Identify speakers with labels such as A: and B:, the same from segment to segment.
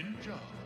A: Ninja.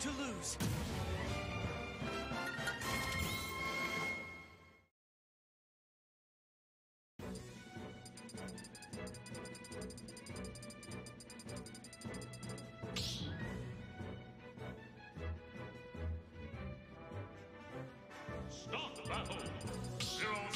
B: To lose.
A: Start the battle! Zero's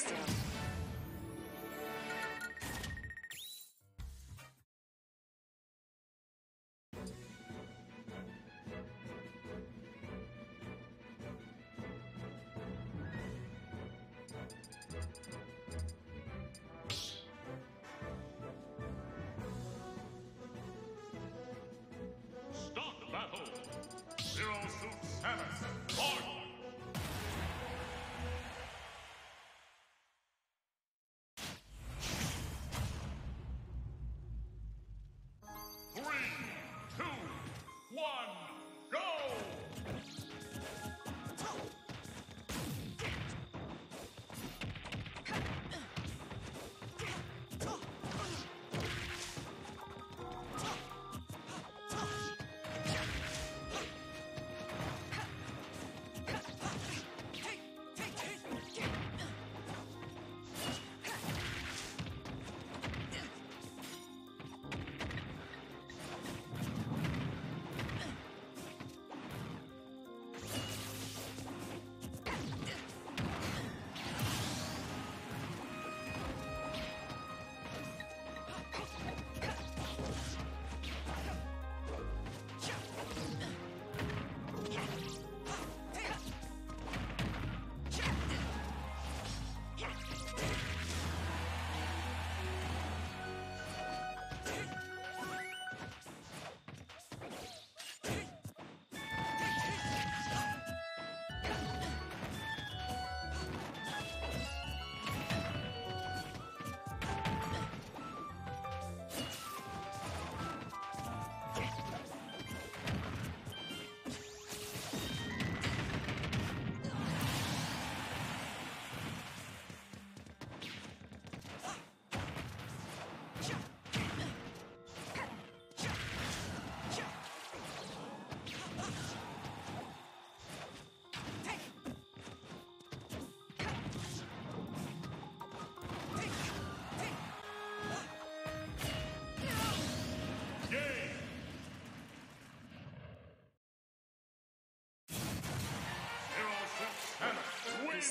C: Still.
A: Start battle. Zero Suit Samus. Fight.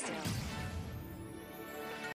C: Still.